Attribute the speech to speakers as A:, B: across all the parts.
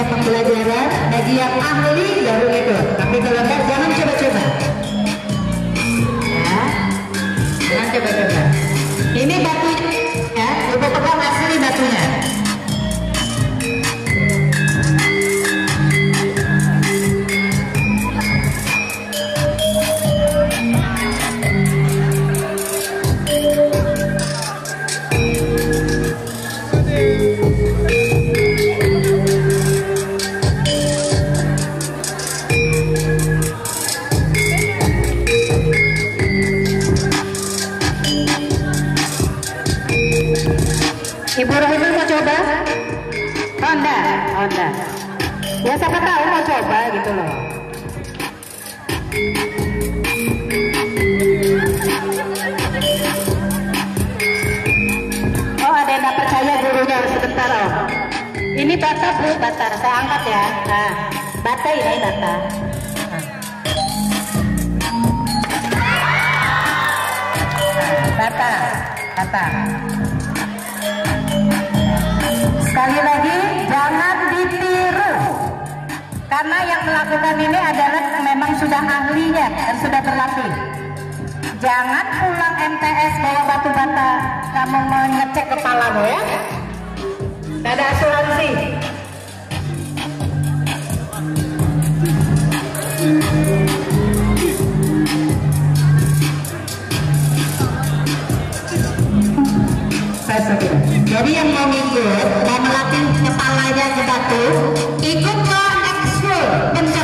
A: hanya pembelajaran bagi yang ahli baru ikut. Tapi kalau enggak jangan coba-coba. Ya, jangan coba-coba. Ini batu ya, ibu pegang asli batunya. Oh enggak. Ya siapa tahu mau coba gitu loh. Oh ada yang percaya gurunya sebentar oh. Ini bata bu, bata. Saya angkat ya. Nah, bata ini bata. Bata, bata. Sekali lagi, jangan ditiru. Karena yang melakukan ini adalah memang sudah ahlinya dan sudah berlatih. Jangan pulang MTS bawa batu bata, kamu mengecek kepalamu ya. Ada asuransi. Kepalanya ke batu,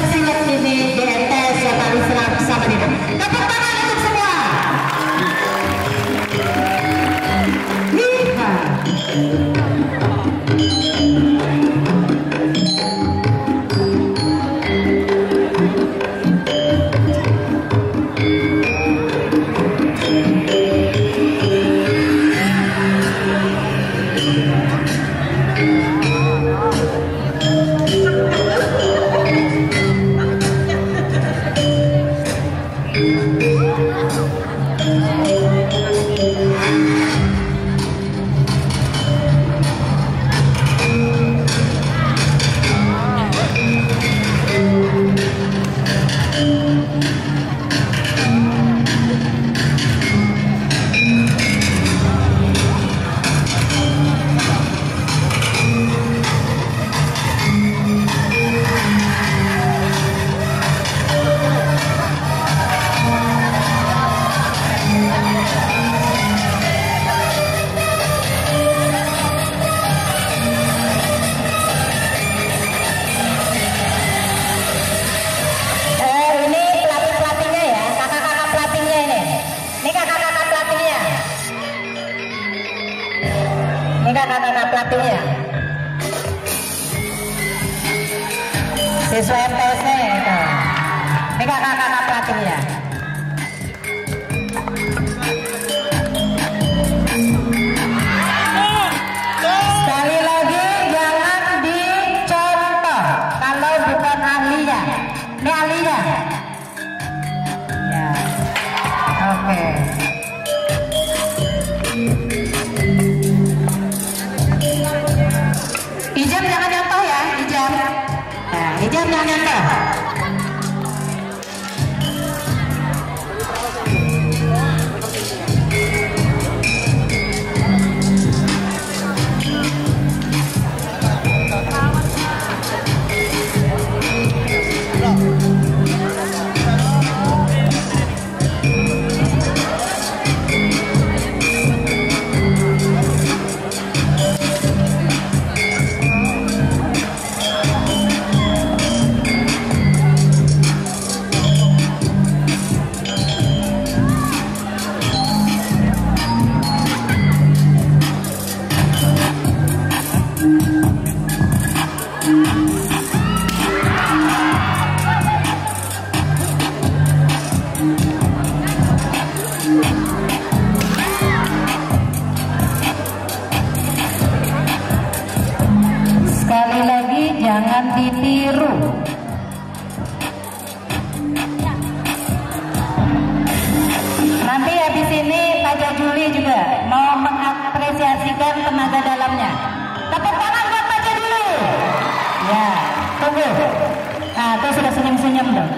A: Siswa ya itu. Ini kakak-kakak pelatihnya. Yang Indah seru nanti habis ini pada Juli juga mau mengapresiasikan tenaga dalamnya. Tepuk tangan buat Pak Juli ya tunggu. Nah itu sudah senyum-senyum dong.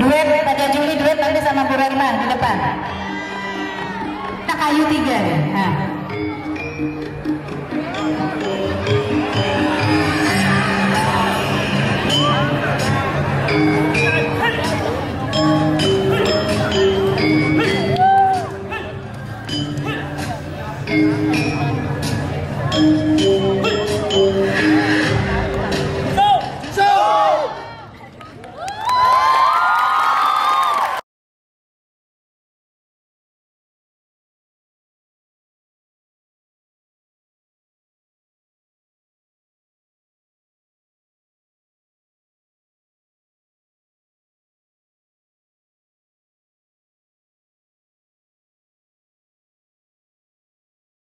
A: Duet pada Juli duet nanti sama Bu Rahman you together. Huh? Hey!